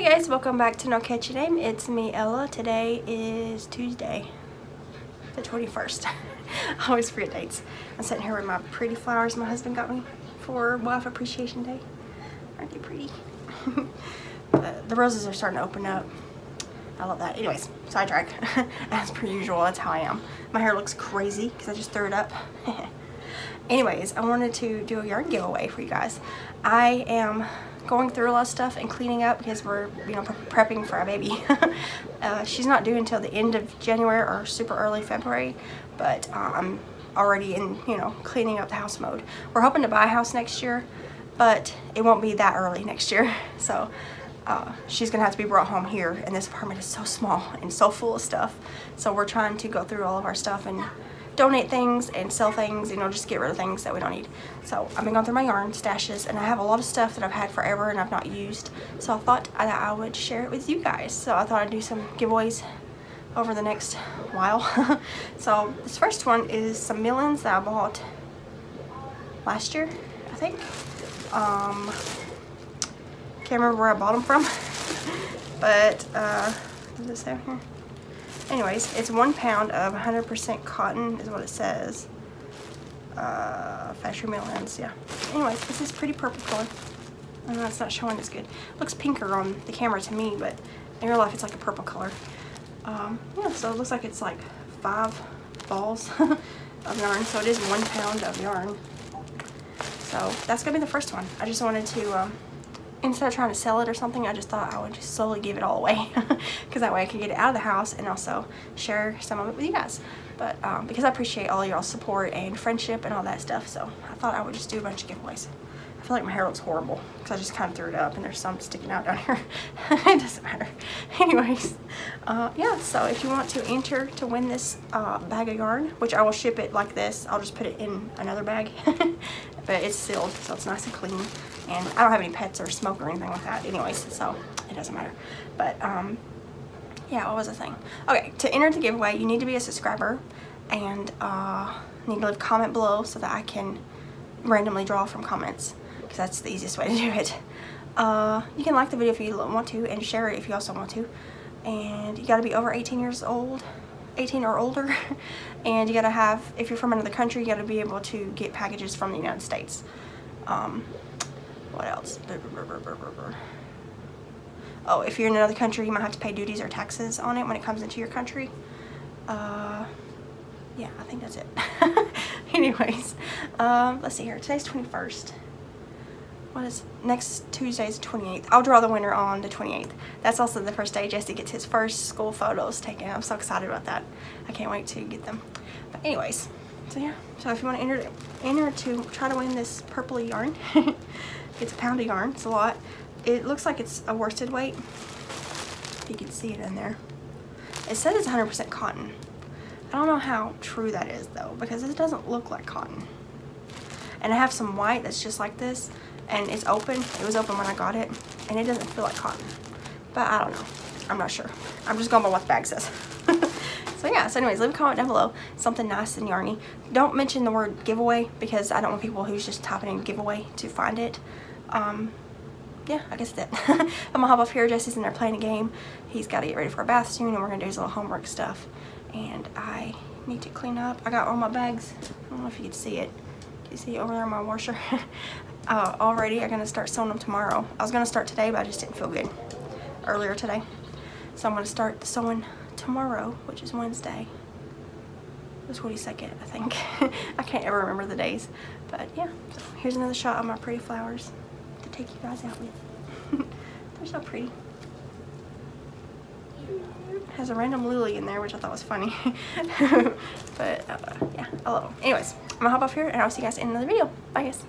Hey guys, welcome back to No Catchy Name. It's me, Ella. Today is Tuesday, the 21st. I always forget dates. I'm sitting here with my pretty flowers my husband got me for Wife Appreciation Day. Aren't they pretty? uh, the roses are starting to open up. I love that. Anyways, sidetrack. As per usual, that's how I am. My hair looks crazy because I just threw it up. Anyways, I wanted to do a yarn giveaway for you guys. I am going through a lot of stuff and cleaning up because we're, you know, prepping for our baby. uh, she's not due until the end of January or super early February, but uh, I'm already in, you know, cleaning up the house mode. We're hoping to buy a house next year, but it won't be that early next year. So uh, she's gonna have to be brought home here and this apartment is so small and so full of stuff. So we're trying to go through all of our stuff and donate things and sell things, you know, just get rid of things that we don't need. So I've been going through my yarn stashes and I have a lot of stuff that I've had forever and I've not used. So I thought that I would share it with you guys. So I thought I'd do some giveaways over the next while. so this first one is some mill ends that I bought last year, I think. Um, can't remember where I bought them from, but uh, does it say here? Anyways, it's one pound of 100% cotton is what it says. Uh, factory mill ends, yeah. Anyways, this is pretty purple color. I know it's not showing as good. It looks pinker on the camera to me, but in real life it's like a purple color. Um, yeah, so it looks like it's like five balls of yarn. So it is one pound of yarn. So that's gonna be the first one. I just wanted to um, instead of trying to sell it or something, I just thought I would just slowly give it all away because that way I could get it out of the house and also share some of it with you guys. But um, because I appreciate all y'all's support and friendship and all that stuff, so I thought I would just do a bunch of giveaways. Feel like my hair looks horrible because I just kind of threw it up and there's some sticking out down here. it doesn't matter. Anyways, uh, yeah, so if you want to enter to win this uh, bag of yarn, which I will ship it like this, I'll just put it in another bag. but it's sealed, so it's nice and clean. And I don't have any pets or smoke or anything like that anyways, so it doesn't matter. But, um, yeah, what was the thing? Okay, to enter the giveaway, you need to be a subscriber and uh, need to leave a comment below so that I can randomly draw from comments because that's the easiest way to do it. Uh, you can like the video if you want to and share it if you also want to. And you got to be over 18 years old 18 or older and you gotta have if you're from another country you gotta be able to get packages from the United States um, what else? Oh, if you're in another country, you might have to pay duties or taxes on it when it comes into your country. Uh, yeah, I think that's it. Anyways, um, let's see here. Today's 21st. What is next Tuesday's 28th? I'll draw the winner on the 28th. That's also the first day Jesse gets his first school photos taken. I'm so excited about that. I can't wait to get them. But anyways, so yeah. So if you want to enter, enter to try to win this purpley yarn, It's a pound of yarn. It's a lot. It looks like it's a worsted weight. You can see it in there. It says it's 100% cotton. I don't know how true that is though because it doesn't look like cotton. And I have some white that's just like this and it's open. It was open when I got it and it doesn't feel like cotton. But I don't know. I'm not sure. I'm just going by what the bag says. so yeah, so anyways, leave a comment down below. Something nice and yarny. Don't mention the word giveaway because I don't want people who's just typing in giveaway to find it um, yeah, I guess that. I'm gonna hop off here. Jesse's in there playing a game. He's got to get ready for a bath soon, and we're gonna do his little homework stuff. And I need to clean up. I got all my bags. I don't know if you can see it. You see over there my washer? uh, already, I'm gonna start sewing them tomorrow. I was gonna start today, but I just didn't feel good earlier today. So I'm gonna start sewing tomorrow, which is Wednesday the 22nd, I think. I can't ever remember the days. But yeah, so here's another shot of my pretty flowers to take you guys out with. They're so pretty. Has a random lily in there, which I thought was funny. but uh, yeah, I love them. Anyways, I'm gonna hop off here and I'll see you guys in another video. Bye guys.